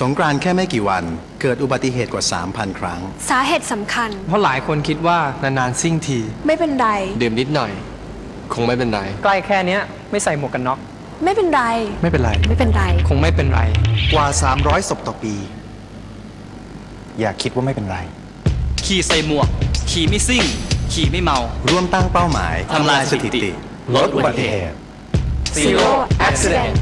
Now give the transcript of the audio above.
สงกรานต์แค่ไม่กี่วัน เกิดอุบัติเหตุกว่า 3,000 ครั้ง สาเหตุสำคัญ เพราะหลายคนคิดว่านานๆซิ่งที ไม่เป็นไร ดื่มนิดหน่อย คงไม่เป็นไร ใกล้แค่เนี้ยไม่ใส่หมวกกันน็อก ไม่เป็นไร ไม่เป็นไร ไม่เป็นไร คงไม่เป็นไร กว่า 300ศพต่อปี อย่าคิดว่าไม่เป็นไร ขี่ใส่หมวก ขี่ไม่ซิ่ง ขี่ไม่เมา ร่วมตั้งเป้าหมายทำลายสถิติ ลดอุบัติเหตุ Zero accident